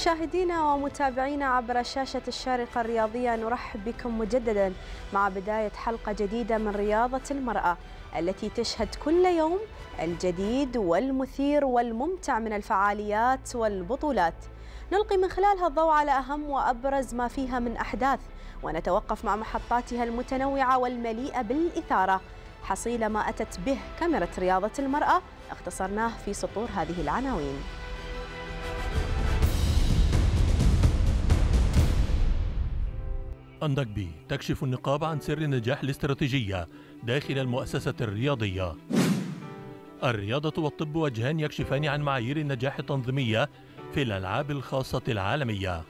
مشاهدينا ومتابعينا عبر شاشة الشارقة الرياضية نرحب بكم مجددا مع بداية حلقة جديدة من رياضة المرأة التي تشهد كل يوم الجديد والمثير والممتع من الفعاليات والبطولات. نلقي من خلالها الضوء على أهم وأبرز ما فيها من أحداث ونتوقف مع محطاتها المتنوعة والمليئة بالإثارة. حصيلة ما أتت به كاميرا رياضة المرأة اختصرناه في سطور هذه العناوين. النقبي تكشف النقاب عن سر نجاح الاستراتيجية داخل المؤسسة الرياضية. الرياضة والطب وجهان يكشفان عن معايير النجاح التنظيمية في الألعاب الخاصة العالمية.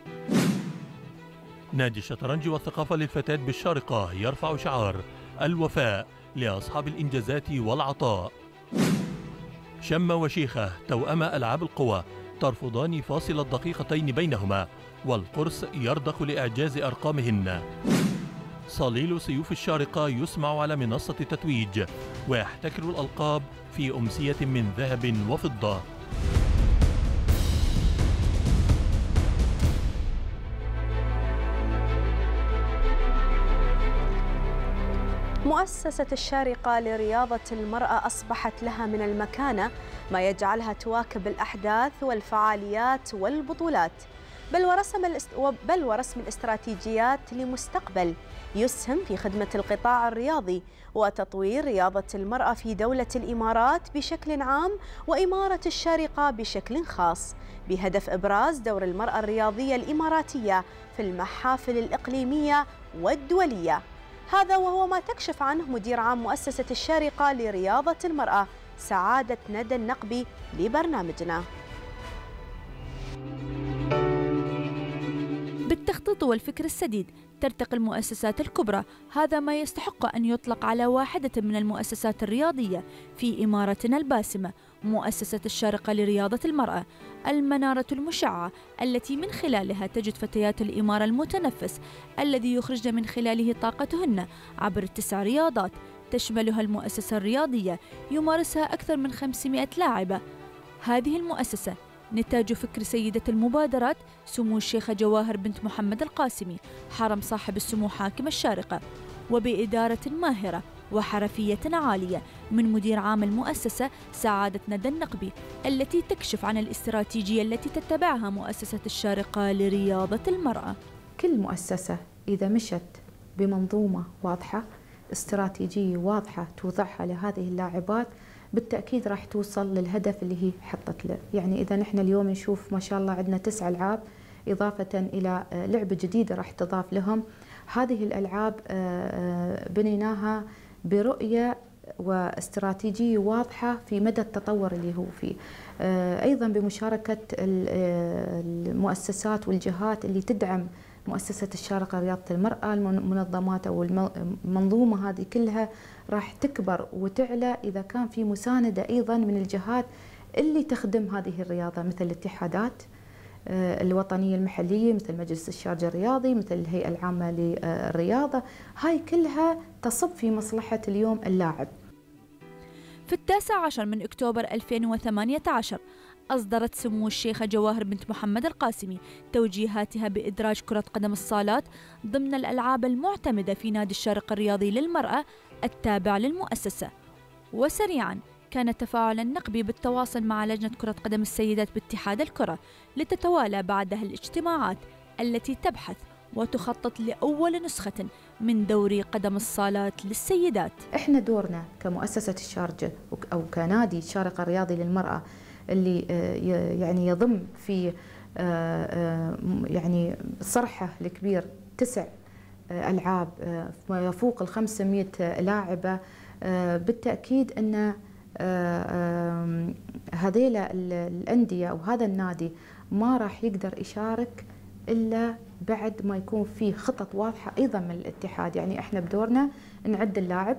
نادي الشطرنج والثقافة للفتاة بالشارقة يرفع شعار الوفاء لأصحاب الإنجازات والعطاء. شم وشيخة توأم ألعاب القوى ترفضان فاصل الدقيقتين بينهما. والقرص يرضخ لإعجاز أرقامهن. صليل سيوف الشارقة يسمع على منصة تتويج ويحتكر الألقاب في أمسية من ذهب وفضة. مؤسسة الشارقة لرياضة المرأة أصبحت لها من المكانة ما يجعلها تواكب الأحداث والفعاليات والبطولات. بل ورسم. بل ورسم الاستراتيجيات لمستقبل يسهم في خدمة القطاع الرياضي وتطوير رياضة المرأة في دولة الإمارات بشكل عام وإمارة الشارقة بشكل خاص بهدف إبراز دور المرأة الرياضية الإماراتية في المحافل الإقليمية والدولية هذا وهو ما تكشف عنه مدير عام مؤسسة الشارقة لرياضة المرأة سعادة ندى النقبي لبرنامجنا بالتخطيط والفكر السديد. ترتقي المؤسسات الكبرى. هذا ما يستحق أن يطلق على واحدة من المؤسسات الرياضية في إمارتنا الباسمة مؤسسة الشارقة لرياضة المرأة المنارة المشعة التي من خلالها تجد فتيات الإمارة المتنفس الذي يخرجن من خلاله طاقتهن عبر تسع رياضات. تشملها المؤسسة الرياضية. يمارسها أكثر من 500 لاعبة. هذه المؤسسة نتاج فكر سيدة المبادرات سمو الشيخة جواهر بنت محمد القاسمي حرم صاحب السمو حاكم الشارقة وبإدارة ماهرة وحرفية عالية من مدير عام المؤسسة سعادة ندى النقبي التي تكشف عن الاستراتيجية التي تتبعها مؤسسة الشارقة لرياضة المرأة. كل مؤسسة إذا مشت بمنظومة واضحة استراتيجية واضحة توضعها لهذه اللاعبات بالتأكيد راح توصل للهدف اللي هي حطت له. يعني إذا نحن اليوم نشوف ما شاء الله عندنا تسع ألعاب إضافة إلى لعبة جديدة راح تضاف لهم. هذه الألعاب بنيناها برؤية واستراتيجية واضحة في مدى التطور اللي هو فيه. أيضا بمشاركة المؤسسات والجهات اللي تدعم مؤسسة الشارقة رياضة المرأة المنظمات أو المنظومة هذه كلها راح تكبر وتعلى إذا كان في مساندة أيضا من الجهات اللي تخدم هذه الرياضة مثل الاتحادات الوطنية المحلية مثل مجلس الشارجة الرياضي مثل الهيئة العامة للرياضة. هاي كلها تصب في مصلحة اليوم اللاعب. في التاسع عشر من أكتوبر 2018 أصدرت سمو الشيخة جواهر بنت محمد القاسمي توجيهاتها بإدراج كرة قدم الصالات ضمن الألعاب المعتمدة في نادي الشرق الرياضي للمرأة التابع للمؤسسة. وسريعا كان تفاعل النقبي بالتواصل مع لجنة كرة قدم السيدات باتحاد الكرة لتتوالى بعدها الاجتماعات التي تبحث وتخطط لأول نسخة من دوري قدم الصالات للسيدات. إحنا دورنا كمؤسسة الشارجة أو كنادي الشارقة الرياضي للمرأة اللي يعني يضم في يعني صرحة الكبير تسع ألعاب ما يفوق ال 500 لاعبة بالتأكيد أن هذيلا الأندية أو هذا النادي ما راح يقدر يشارك إلا بعد ما يكون في خطط واضحة أيضا من الاتحاد. يعني إحنا بدورنا نعد اللاعب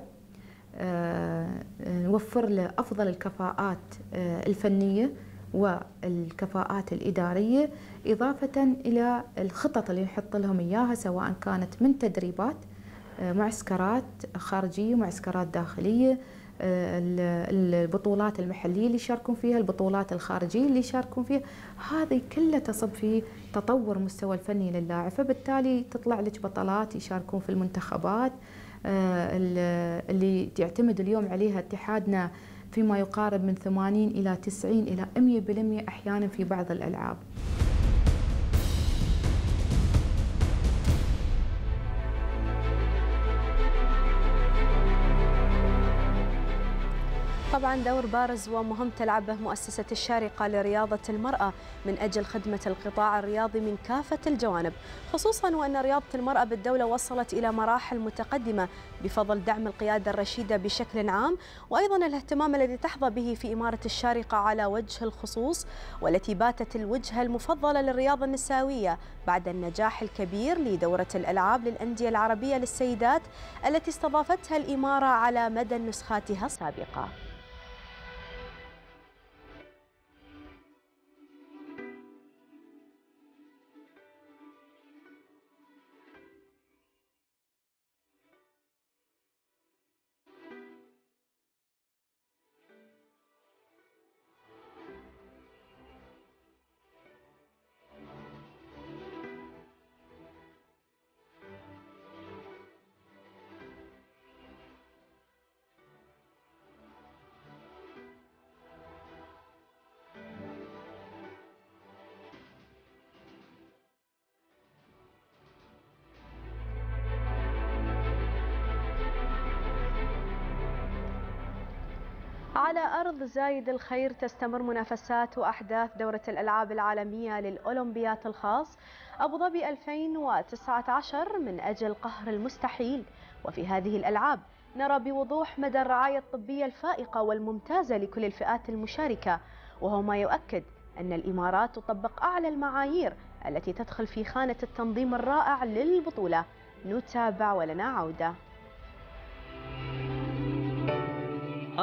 نوفر له أفضل الكفاءات الفنية والكفاءات الإدارية إضافة إلى الخطط اللي نحط لهم إياها سواء كانت من تدريبات معسكرات خارجية ومعسكرات داخلية البطولات المحلية اللي يشاركون فيها البطولات الخارجية اللي يشاركون فيها. هذه كلها تصب في تطور مستوى الفني للاعب فبالتالي تطلع لك بطلات يشاركون في المنتخبات. آه، اللي يعتمد اليوم عليها اتحادنا فيما يقارب من 80 إلى 90 إلى 100% أحيانا في بعض الألعاب. طبعا دور بارز ومهم تلعبه مؤسسة الشارقة لرياضة المرأة من أجل خدمة القطاع الرياضي من كافة الجوانب خصوصا وأن رياضة المرأة بالدولة وصلت إلى مراحل متقدمة بفضل دعم القيادة الرشيدة بشكل عام وأيضا الاهتمام الذي تحظى به في إمارة الشارقة على وجه الخصوص والتي باتت الوجهة المفضلة للرياضة النسائية بعد النجاح الكبير لدورة الألعاب للأندية العربية للسيدات التي استضافتها الإمارة على مدى نسخاتها السابقة. على أرض زايد الخير تستمر منافسات وأحداث دورة الألعاب العالمية للأولمبيات الخاص أبو ظبي 2019 من أجل قهر المستحيل. وفي هذه الألعاب نرى بوضوح مدى الرعاية الطبية الفائقة والممتازة لكل الفئات المشاركة وهو ما يؤكد أن الإمارات تطبق أعلى المعايير التي تدخل في خانة التنظيم الرائع للبطولة. نتابع ولنا عودة.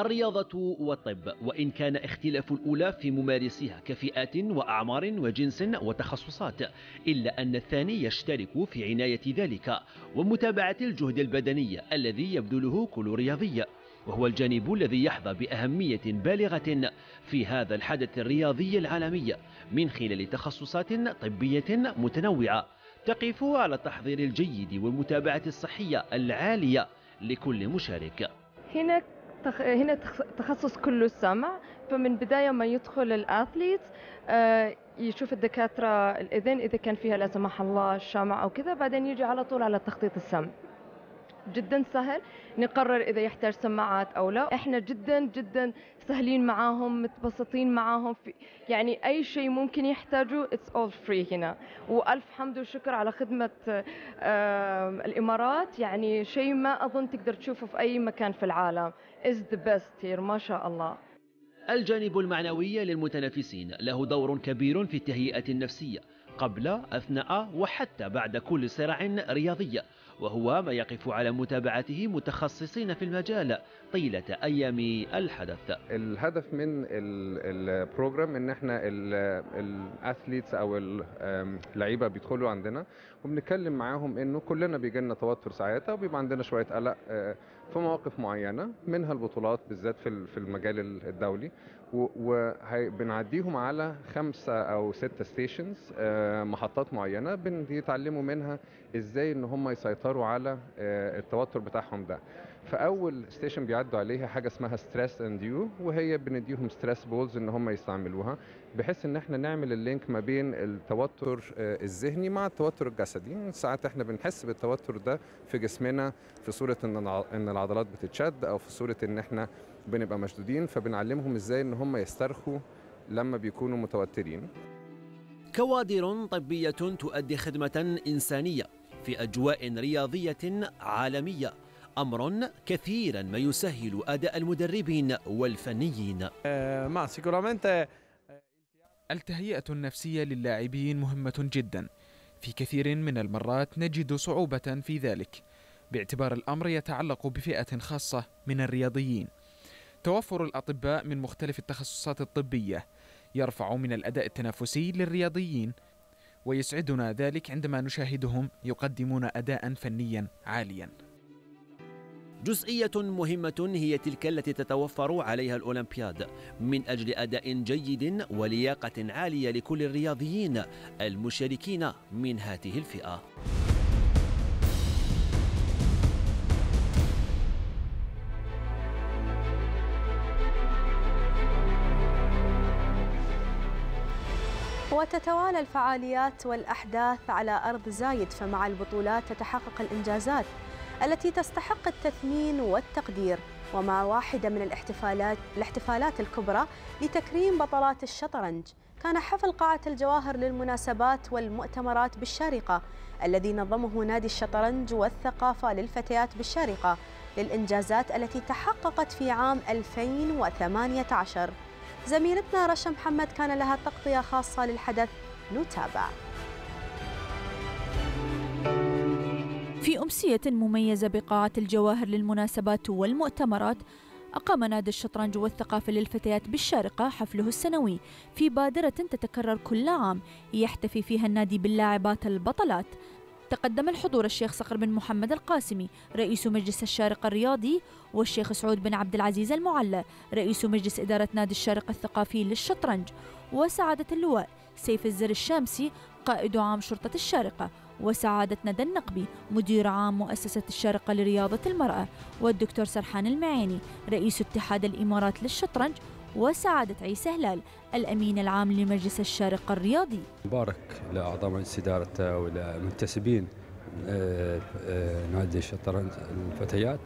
الرياضة والطب وإن كان اختلاف الأولى في ممارسيها كفئات وأعمار وجنس وتخصصات إلا أن الثاني يشترك في عناية ذلك ومتابعة الجهد البدني الذي يبذله كل رياضي وهو الجانب الذي يحظى بأهمية بالغة في هذا الحدث الرياضي العالمي من خلال تخصصات طبية متنوعة تقف على التحضير الجيد والمتابعة الصحية العالية لكل مشارك. هنا هنا تخصص كله السمع فمن بداية ما يدخل ال athlete آه، يشوف الدكاترة الأذن إذا كان فيها لا سمح الله الشمع أو كذا بعدين يجي على طول على تخطيط السمع. جدا سهل نقرر إذا يحتاج سماعات أو لا. إحنا جدا جدا سهلين معاهم متبسطين معاهم. في يعني أي شيء ممكن يحتاجوا it's all free هنا. وألف حمد وشكر على خدمة الإمارات. يعني شيء ما أظن تقدر تشوفه في أي مكان في العالم. is the best here ما شاء الله. الجانب المعنوي للمتنافسين له دور كبير في التهيئة النفسية قبل أثناء وحتى بعد كل صراع رياضي. وهو ما يقف على متابعته متخصصين في المجال طيلة أيام الحدث. الهدف من ال program إن إحنا ال athletes أو اللعيبه بيدخلوا عندنا وبنتكلم معاهم إنه كلنا بيجي لنا توتر ساعات وبيبقى عندنا شوية قلق آه، في مواقف معينة منها البطولات بالذات في المجال الدولي. وبنعديهم على خمسة أو ستة stations آه، محطات معينة بيتعلموا منها إزاي إن هم يسيطروا على آه، التوتر بتاعهم ده. فأول station بيعدوا عليها حاجة اسمها stress and you وهي بنديهم stress balls إن هم يستعملوها بحيث إن إحنا نعمل اللينك ما بين التوتر آه، الذهني مع التوتر الجسدي. ساعات إحنا بنحس بالتوتر ده في جسمنا في صورة إن إن العضلات بتتشد أو في صورة إن إحنا بنبقى مشدودين فبنعلمهم إزاي إن هم يسترخوا لما بيكونوا متوترين. كوادر طبية تؤدي خدمة إنسانية في أجواء رياضية عالمية أمر كثيرا ما يسهل أداء المدربين والفنيين. ما سيكورامنت التهيئة النفسية للاعبين مهمة جدا. في كثير من المرات نجد صعوبة في ذلك باعتبار الأمر يتعلق بفئة خاصة من الرياضيين. توفر الأطباء من مختلف التخصصات الطبية يرفع من الأداء التنافسي للرياضيين ويسعدنا ذلك عندما نشاهدهم يقدمون أداء فنيا عاليا. جزئية مهمة هي تلك التي تتوفر عليها الأولمبياد من أجل أداء جيد ولياقة عالية لكل الرياضيين المشاركين من هذه الفئة. وتتوالى الفعاليات والأحداث على أرض زايد فمع البطولات تتحقق الإنجازات التي تستحق التثمين والتقدير. ومع واحدة من الاحتفالات الاحتفالات الكبرى لتكريم بطلات الشطرنج. كان حفل قاعة الجواهر للمناسبات والمؤتمرات بالشارقة الذي نظمه نادي الشطرنج والثقافة للفتيات بالشارقة للإنجازات التي تحققت في عام 2018 زميلتنا رشا محمد كان لها تغطية خاصة للحدث. نتابع. في أمسية مميزة بقاعة الجواهر للمناسبات والمؤتمرات أقام نادي الشطرنج والثقافة للفتيات بالشارقة حفله السنوي. في بادرة تتكرر كل عام يحتفي فيها النادي باللاعبات البطلات. تقدم الحضور الشيخ صقر بن محمد القاسمي رئيس مجلس الشارقة الرياضي والشيخ سعود بن عبد العزيز المعلى رئيس مجلس إدارة نادي الشارقة الثقافي للشطرنج وسعادة اللواء سيف الزر الشامسي قائد عام شرطة الشارقة وسعادة ندى النقبي مدير عام مؤسسة الشارقة لرياضة المرأة والدكتور سرحان المعيني رئيس اتحاد الإمارات للشطرنج وسعادة عيسى هلال الأمين العام لمجلس الشارقة الرياضي. مبارك لأعضاء مجلس إدارته ولمنتسبين آه، آه، نادي الشطرنج الفتيات.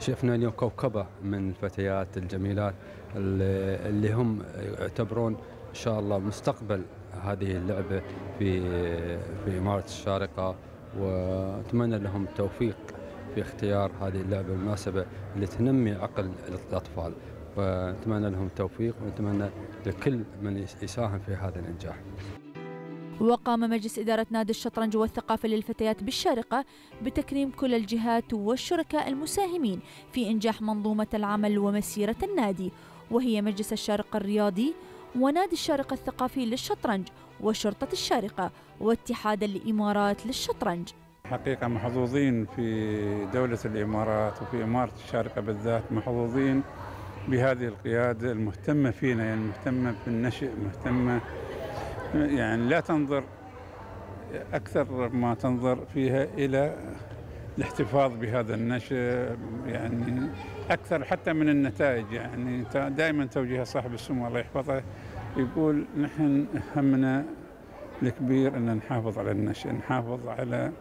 شفنا اليوم كوكبة من الفتيات الجميلات اللي هم يعتبرون إن شاء الله مستقبل هذه اللعبة في في إمارة الشارقة. وأتمنى لهم التوفيق في اختيار هذه اللعبة المناسبة اللي تنمي عقل الأطفال. ونتمنى لهم التوفيق ونتمنى لكل من يساهم في هذا الإنجاح. وقام مجلس إدارة نادي الشطرنج والثقافة للفتيات بالشارقة بتكريم كل الجهات والشركاء المساهمين في إنجاح منظومة العمل ومسيرة النادي وهي مجلس الشارقة الرياضي ونادي الشارقة الثقافي للشطرنج وشرطة الشارقة واتحاد الإمارات للشطرنج. حقيقة محظوظين في دولة الإمارات وفي إمارة الشارقة بالذات محظوظين بهذه القيادة المهتمة فينا يعني مهتمة بالنشء مهتمة يعني لا تنظر أكثر ما تنظر فيها إلى الاحتفاظ بهذا النشء يعني أكثر حتى من النتائج يعني دائما توجيه صاحب السمو الله يحفظه يقول نحن همنا الكبير أن نحافظ على النشء نحافظ على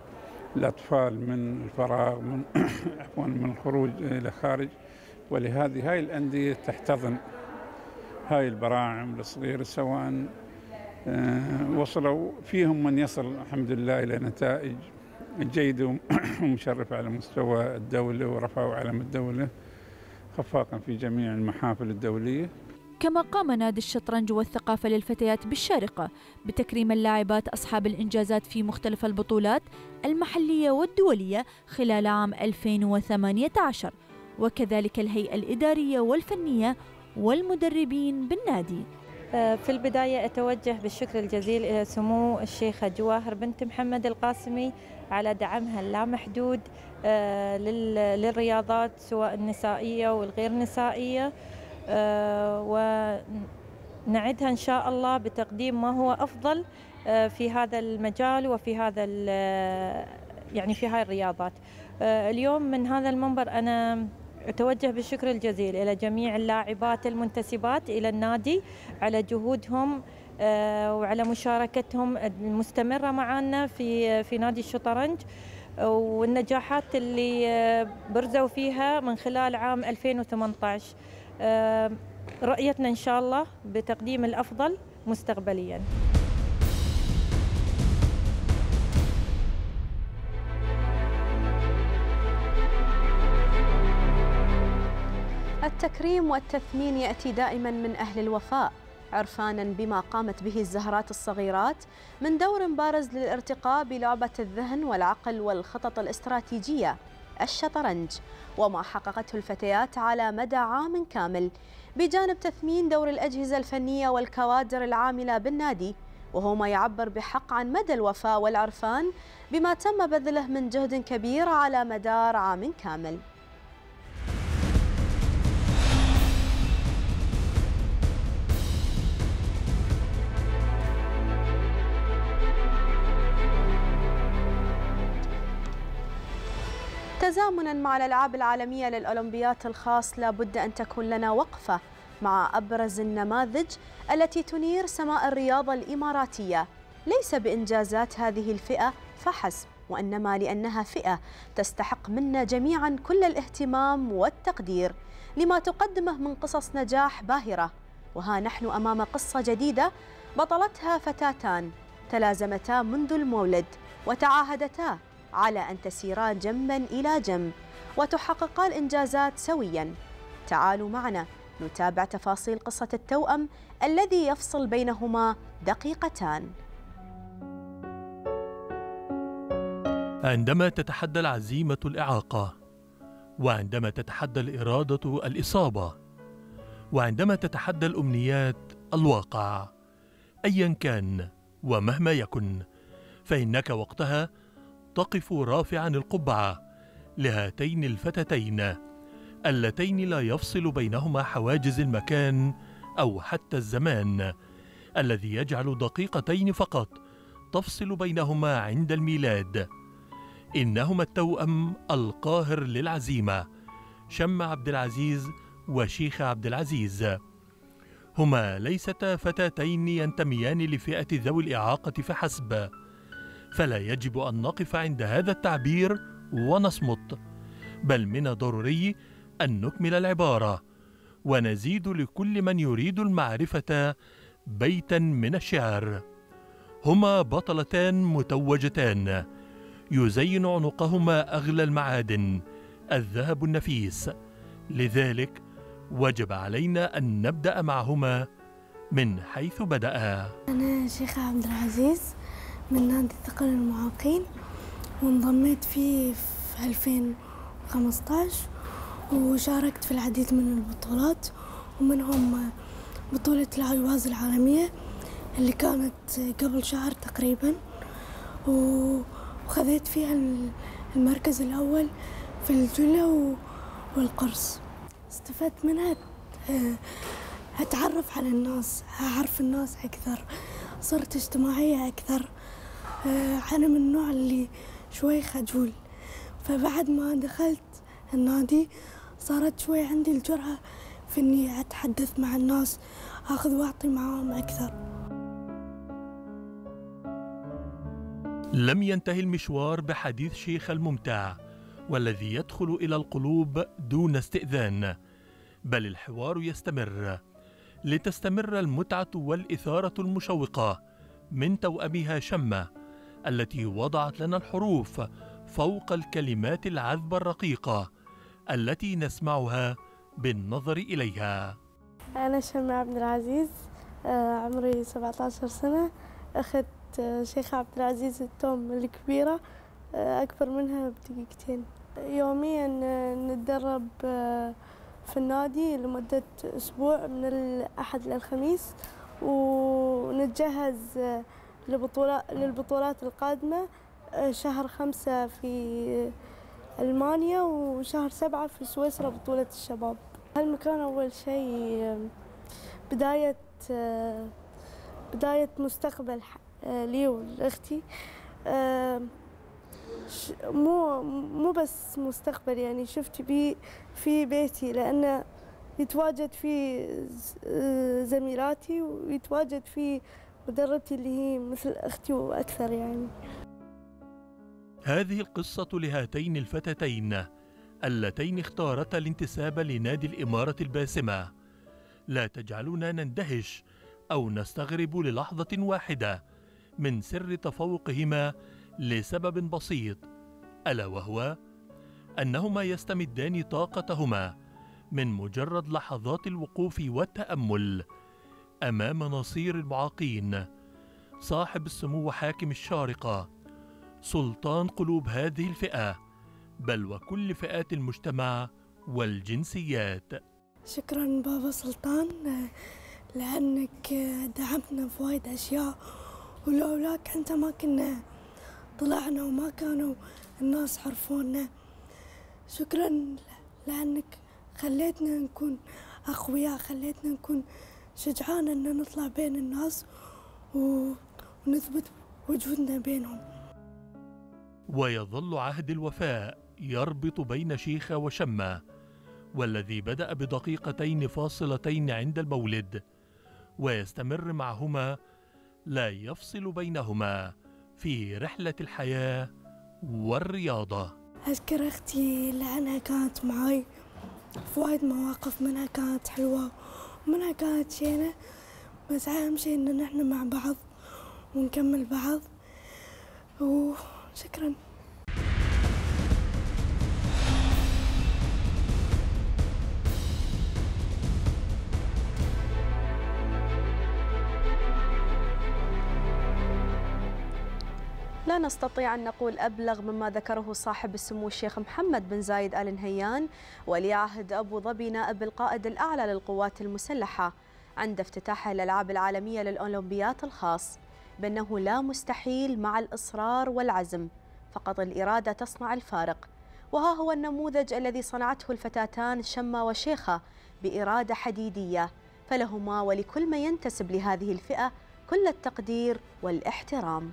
الأطفال من الفراغ من عفوا من الخروج إلى خارج. ولهذه هاي الأندية تحتضن هاي البراعم الصغيرة سواء آه، وصلوا فيهم من يصل الحمد لله إلى نتائج جيدة ومشرفة على مستوى الدولة ورفعوا علم الدولة خفاقا في جميع المحافل الدولية. كما قام نادي الشطرنج والثقافة للفتيات بالشارقة بتكريم اللاعبات أصحاب الإنجازات في مختلف البطولات المحلية والدولية خلال عام 2018 وكذلك الهيئة الإدارية والفنية والمدربين بالنادي. آه، في البداية أتوجه بالشكر الجزيل إلى سمو الشيخة جواهر بنت محمد القاسمي على دعمها اللامحدود آه، للرياضات سواء النسائية والغير نسائية آه، ونعدها إن شاء الله بتقديم ما هو أفضل في هذا المجال وفي هذا يعني في هاي الرياضات. اليوم من هذا المنبر أنا أتوجه بالشكر الجزيل إلى جميع اللاعبات المنتسبات إلى النادي على جهودهم آه، وعلى مشاركتهم المستمرة معنا في في نادي الشطرنج والنجاحات اللي آه، برزوا فيها من خلال عام 2018 آه، رؤيتنا إن شاء الله بتقديم الأفضل مستقبلياً. التكريم والتثمين يأتي دائما من أهل الوفاء عرفانا بما قامت به الزهرات الصغيرات من دور بارز للارتقاء بلعبة الذهن والعقل والخطط الاستراتيجية الشطرنج. وما حققته الفتيات على مدى عام كامل بجانب تثمين دور الأجهزة الفنية والكوادر العاملة بالنادي. وهو ما يعبر بحق عن مدى الوفاء والعرفان بما تم بذله من جهد كبير على مدار عام كامل. وتزامنا مع الألعاب العالمية للأولمبيات الخاص لابد أن تكون لنا وقفة مع أبرز النماذج التي تنير سماء الرياضة الإماراتية. ليس بإنجازات هذه الفئة فحسب وإنما لأنها فئة تستحق منا جميعا كل الاهتمام والتقدير لما تقدمه من قصص نجاح باهرة. وها نحن أمام قصة جديدة بطلتها فتاتان تلازمتا منذ المولد وتعاهدتا على أن تسيرا جنبا إلى جنب وتحققا الإنجازات سويا. تعالوا معنا نتابع تفاصيل قصة التوأم الذي يفصل بينهما دقيقتان. عندما تتحدى العزيمة الإعاقة وعندما تتحدى الإرادة الإصابة وعندما تتحدى الأمنيات الواقع أيا كان ومهما يكن فإنك وقتها تقف رافعا القبعة لهاتين الفتاتين اللتين لا يفصل بينهما حواجز المكان أو حتى الزمان الذي يجعل دقيقتين فقط تفصل بينهما عند الميلاد. إنهما التوأم القاهر للعزيمة شم عبد العزيز وشيخ عبد العزيز. هما ليستا فتاتين ينتميان لفئة ذوي الإعاقة فحسب. فلا يجب أن نقف عند هذا التعبير ونصمت بل من الضروري أن نكمل العبارة ونزيد لكل من يريد المعرفة بيتا من الشعر. هما بطلتان متوجتان يزين عنقهما أغلى المعادن الذهب النفيس. لذلك وجب علينا أن نبدأ معهما من حيث بدأ أنا شيخة عبد العزيز. من نادي ثقل المعاقين وانضميت فيه في 2015 وشاركت في العديد من البطولات ومنهم بطولة العيواز العالمية اللي كانت قبل شهر تقريبا. وخذيت فيها المركز الأول في الجلة والقرص. استفدت منها أتعرف على الناس أعرف الناس أكثر صرت اجتماعية أكثر أنا من النوع اللي شوي خجول. فبعد ما دخلت النادي صارت شوي عندي الجرأة في إني أتحدث مع الناس أخذ وأعطي معاهم أكثر. لم ينتهي المشوار بحديث شيخ الممتع والذي يدخل إلى القلوب دون استئذان بل الحوار يستمر لتستمر المتعة والإثارة المشوقة من توأمها شمة. التي وضعت لنا الحروف فوق الكلمات العذبة الرقيقة التي نسمعها بالنظر إليها. أنا شمة عبد العزيز عمري 17 سنة. أخذت شيخة عبد العزيز التوم الكبيرة أكبر منها بدقيقتين. يوميا نتدرب في النادي لمدة أسبوع من الأحد للخميس ونتجهز لبطولات للبطولات القادمة شهر خمسة في ألمانيا وشهر سبعة في سويسرا بطولة الشباب. هالمكان أول شيء بداية بداية مستقبل لي ولأختي مو مو بس مستقبل يعني شفت بي في بيتي لأنه يتواجد فيه زميلاتي ويتواجد فيه مدربتي اللي هي مثل أختي وأكثر يعني. هذه القصة لهاتين الفتاتين اللتين اختارتا الانتساب لنادي الإمارة الباسمة. لا تجعلنا نندهش أو نستغرب للحظة واحدة من سر تفوقهما لسبب بسيط ألا وهو أنهما يستمدان طاقتهما من مجرد لحظات الوقوف والتأمل أمام نصير المعاقين. صاحب السمو حاكم الشارقة. سلطان قلوب هذه الفئة. بل وكل فئات المجتمع والجنسيات. شكرا بابا سلطان لأنك دعمتنا في وايد أشياء ولولاك أنت ما كنا طلعنا وما كانوا الناس عرفونا شكرا لأنك خليتنا نكون أقوياء خليتنا نكون شجعان أن نطلع بين الناس ونثبت وجودنا بينهم. ويظل عهد الوفاء يربط بين شيخة وشمة والذي بدأ بدقيقتين فاصلتين عند المولد ويستمر معهما لا يفصل بينهما في رحلة الحياة والرياضة. أذكر أختي لأنها كانت معي في وايد مواقف منها كانت حلوة. ومنها كانت شينة بس أهم شيء إن نحن مع بعض ونكمل بعض. وشكراً. نستطيع أن نقول أبلغ مما ذكره صاحب السمو الشيخ محمد بن زايد آل نهيان ولي عهد أبو ظبي نائب القائد الأعلى للقوات المسلحة عند افتتاح الألعاب العالمية للأولمبيات الخاص. بأنه لا مستحيل مع الإصرار والعزم فقط الإرادة تصنع الفارق. وها هو النموذج الذي صنعته الفتاتان شمة وشيخة بإرادة حديدية فلهما ولكل من ينتسب لهذه الفئة كل التقدير والإحترام.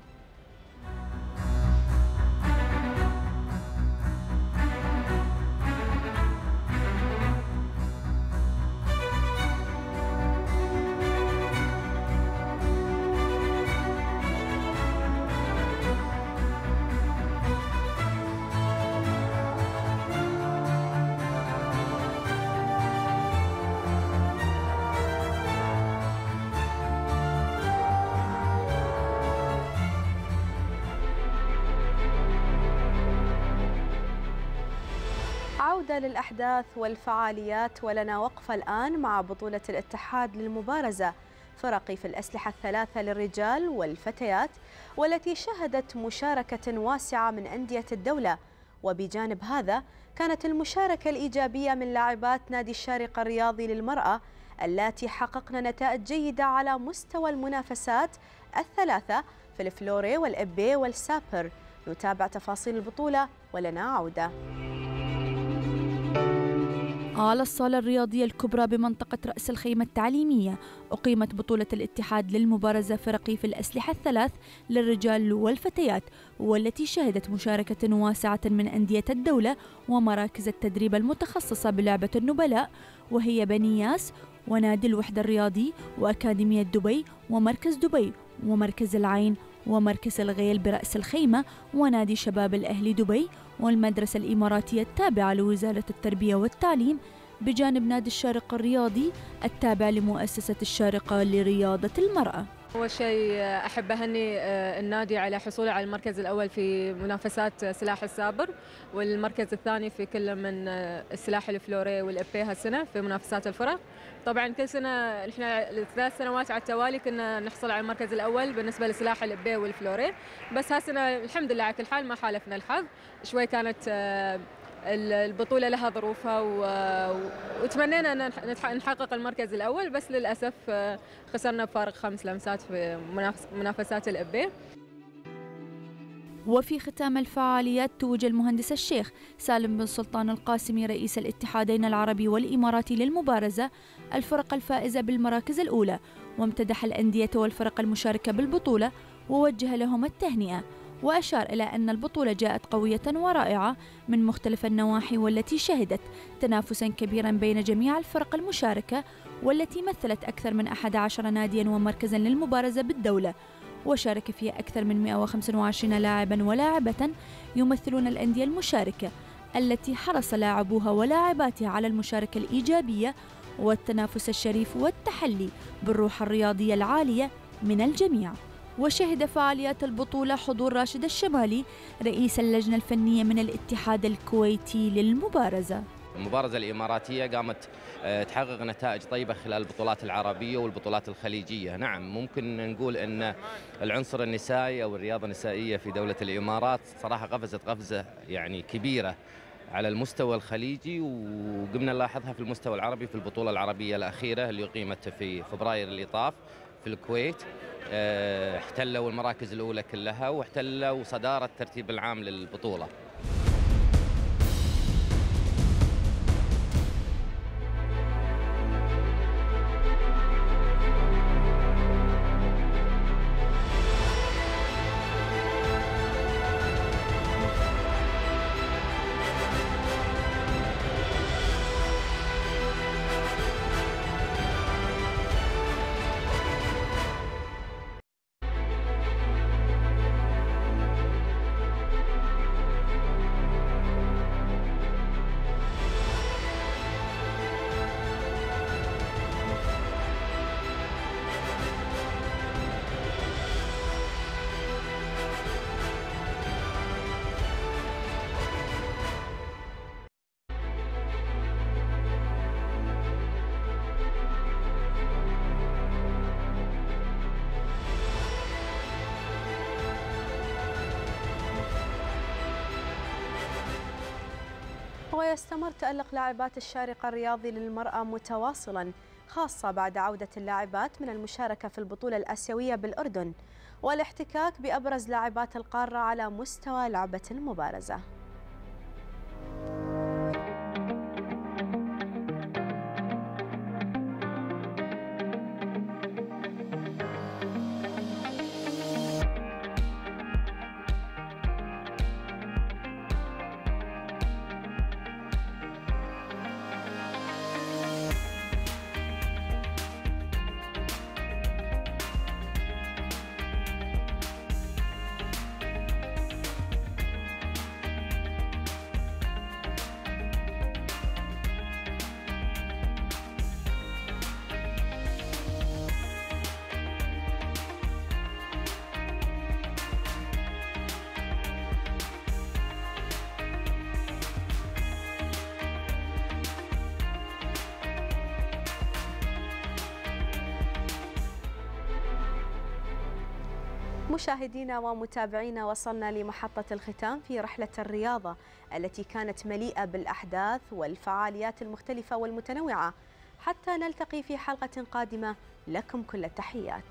عودة للأحداث والفعاليات ولنا وقفة الآن مع بطولة الاتحاد للمبارزة فرقي في الأسلحة الثلاثة للرجال والفتيات والتي شهدت مشاركة واسعة من أندية الدولة. وبجانب هذا كانت المشاركة الإيجابية من لاعبات نادي الشارقة الرياضي للمرأة اللاتي حققن نتائج جيدة على مستوى المنافسات الثلاثة في الفلوري والإبي والسابر. نتابع تفاصيل البطولة ولنا عودة. على الصالة الرياضية الكبرى بمنطقة رأس الخيمة التعليمية أقيمت بطولة الاتحاد للمبارزة فرقي في الأسلحة الثلاث للرجال والفتيات والتي شهدت مشاركة واسعة من أندية الدولة ومراكز التدريب المتخصصة بلعبة النبلاء وهي بنياس ونادي الوحدة الرياضي وأكاديمية دبي ومركز دبي ومركز العين ومركز الغيل برأس الخيمة ونادي شباب الأهلي دبي والمدرسة الإماراتية التابعة لوزارة التربية والتعليم بجانب نادي الشارقة الرياضي التابع لمؤسسة الشارقة لرياضة المرأة. أول شيء أحب أهني النادي على حصوله على المركز الأول في منافسات سلاح السابر والمركز الثاني في كل من السلاح الفلوري والإبي هالسنة في منافسات الفرق. طبعا كل سنة إحنا ثلاث سنوات على التوالي كنا نحصل على المركز الأول بالنسبة لسلاح الإبي والفلوري. بس هالسنة الحمد لله على كل حال ما حالفنا الحظ. شوي كانت البطولة لها ظروفها و... وتمنينا أن نحقق المركز الأول بس للأسف خسرنا بفارق خمس لمسات في منافسات الإبي وفي ختام الفعاليات توج المهندس الشيخ سالم بن سلطان القاسمي رئيس الاتحادين العربي والإماراتي للمبارزة الفرق الفائزة بالمراكز الأولى وامتدح الأندية والفرق المشاركة بالبطولة ووجه لهم التهنئة. وأشار إلى أن البطولة جاءت قوية ورائعة من مختلف النواحي والتي شهدت تنافسا كبيرا بين جميع الفرق المشاركة والتي مثلت أكثر من 11 ناديا ومركزا للمبارزة بالدولة. وشارك فيها أكثر من 125 لاعبا ولاعبة يمثلون الأندية المشاركة التي حرص لاعبوها ولاعباتها على المشاركة الإيجابية والتنافس الشريف والتحلي بالروح الرياضية العالية من الجميع. وشهد فعاليات البطولة حضور راشد الشمالي رئيس اللجنة الفنية من الاتحاد الكويتي للمبارزة. المبارزة الإماراتية قامت تحقق نتائج طيبة خلال البطولات العربية والبطولات الخليجية. نعم ممكن نقول أن العنصر النسائي أو الرياضة النسائية في دولة الإمارات صراحة قفزت قفزة يعني كبيرة على المستوى الخليجي وقمنا نلاحظها في المستوى العربي في البطولة العربية الأخيرة اللي أقيمت في فبراير اللي طاف في الكويت احتلوا المراكز الأولى كلها واحتلوا صدارة الترتيب العام للبطولة. ويستمر تألق لاعبات الشارقة الرياضي للمرأة متواصلا خاصة بعد عودة اللاعبات من المشاركة في البطولة الآسيوية بالأردن والاحتكاك بأبرز لاعبات القارة على مستوى لعبة المبارزة مشاهدينا ومتابعينا وصلنا لمحطة الختام في رحلة الرياضة التي كانت مليئة بالأحداث والفعاليات المختلفة والمتنوعة. حتى نلتقي في حلقة قادمة لكم كل التحيات.